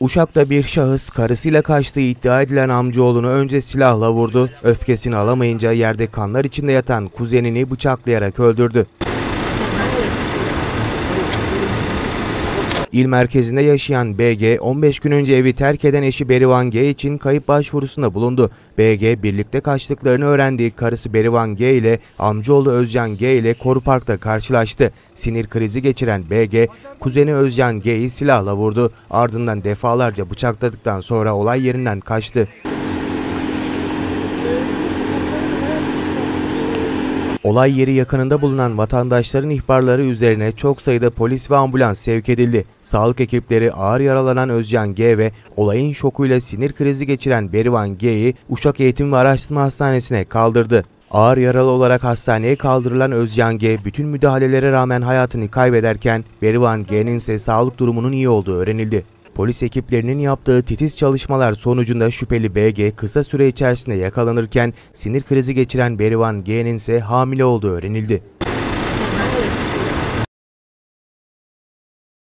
Uşak'ta bir şahıs karısıyla kaçtığı iddia edilen amcaoğlunu önce silahla vurdu. Öfkesini alamayınca yerde kanlar içinde yatan kuzenini bıçaklayarak öldürdü. İl merkezinde yaşayan BG 15 gün önce evi terk eden eşi Berivan G için kayıp başvurusunda bulundu. BG birlikte kaçtıklarını öğrendiği karısı Berivan G ile amcaoğlu Özcan G ile Koru Park'ta karşılaştı. Sinir krizi geçiren BG kuzeni Özcan G'yi silahla vurdu. Ardından defalarca bıçakladıktan sonra olay yerinden kaçtı. Olay yeri yakınında bulunan vatandaşların ihbarları üzerine çok sayıda polis ve ambulans sevk edildi. Sağlık ekipleri ağır yaralanan Özcan G ve olayın şokuyla sinir krizi geçiren Berivan G'yi Uşak Eğitim ve Araştırma Hastanesi'ne kaldırdı. Ağır yaralı olarak hastaneye kaldırılan Özcan G bütün müdahalelere rağmen hayatını kaybederken Berivan G'nin ise sağlık durumunun iyi olduğu öğrenildi. Polis ekiplerinin yaptığı titiz çalışmalar sonucunda şüpheli BG kısa süre içerisinde yakalanırken sinir krizi geçiren Berivan G'nin ise hamile olduğu öğrenildi.